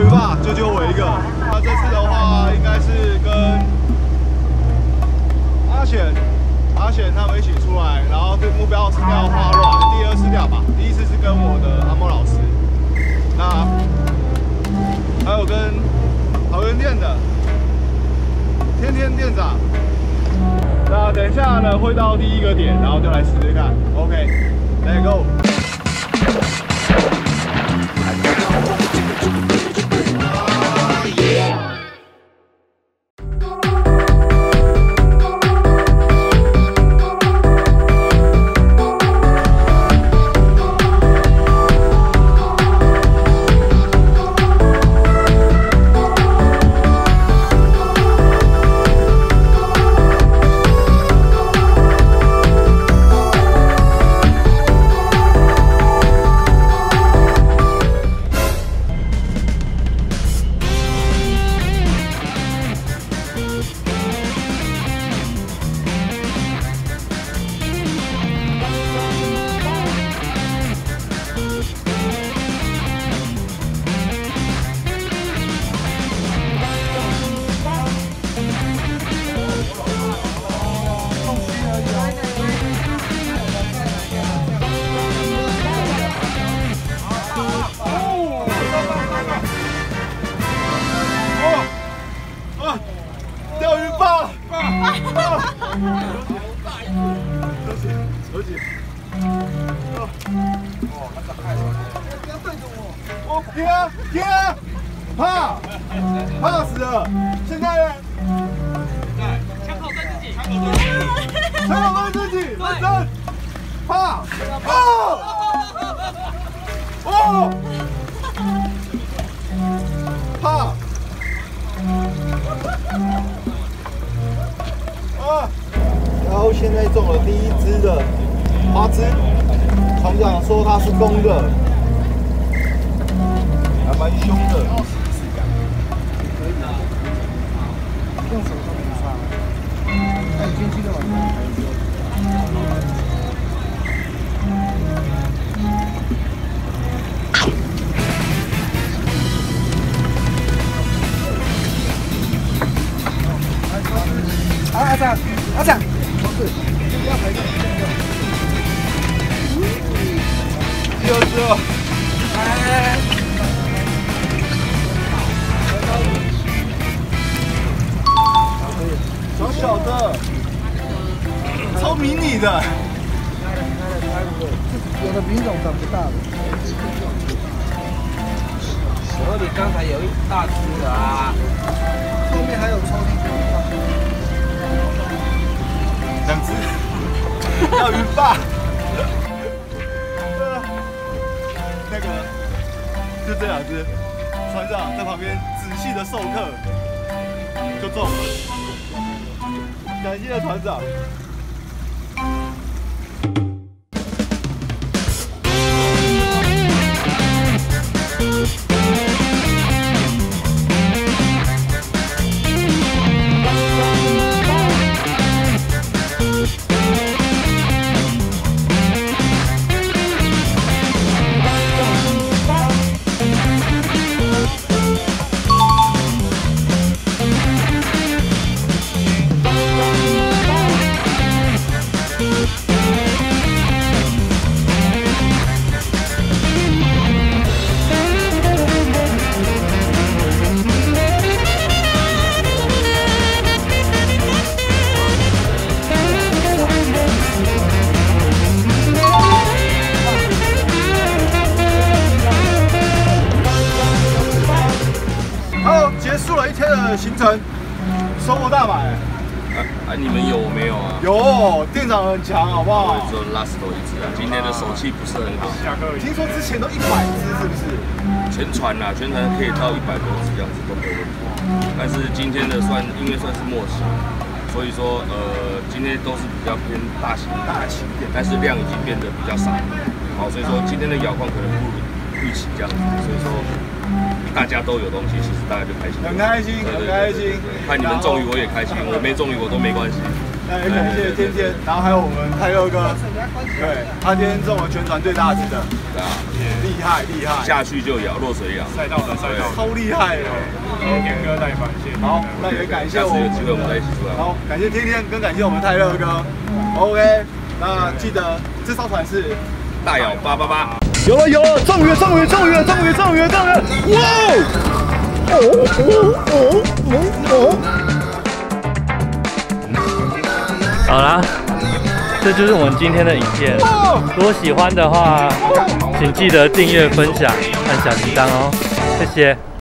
钓鱼吧，就就我一个。那这次的话，应该是跟阿显、阿显他们一起出来，然后对目标是钓花乱，第二次钓吧。第一次是跟我的阿莫老师，那还有跟桃园店的天天店长。那等一下呢，会到第一个点，然后就来试试看。OK，Let's go。合起，合起。哦，那太不要对着我！我停啊停啊！怕，怕死了！现在呢？枪口对自己，枪口对自己，认真！怕！哦！哦！现在中了第一只的花枝，船长说它是公的，还蛮凶的可以啊。用手都没差，看天气的晚上。啊，阿长，阿长，不是，不要排队。第二只哦，哎，小小的，超迷你的。有的品种长不大的。我你刚才有一大只的啊，后面还有抽屉鱼吧。那个就这两只，船长在旁边仔细的授课，就中了。感谢船长。收获大买。啊，你们有没有啊？有店长很强，好不好？只有 last 多一只啊，今天的手气不是很好。听说之前都一百只，是不是？全船啊，全船可以到一百多只这样子都没问题。但是今天的算因为算是末期，所以说呃今天都是比较偏大型大型点，但是量已经变得比较少。好，所以说今天的摇况可能不如预期这样子，所以说大家都有东西，其实大家就开心。很开心，很开心。看你们中鱼我也开心，我没中鱼我都没关系。那也感谢天天，然后还有我们泰勒哥，对，他今天中了全船最大只的，对啊，厉害厉害，下去就咬，落水咬。赛道的赛道，超厉害的。天哥带班线。好，那也感谢我们下次有机会我们再一起出来。好，感谢天天，跟感谢我们泰勒哥。OK，那记得这艘船是大咬八八八。有了有了，中鱼中鱼中鱼中鱼中鱼中鱼！哇！哦哦哦哦！好啦，这就是我们今天的影片。如果喜欢的话，请记得订阅、分享、按小铃铛哦，谢谢。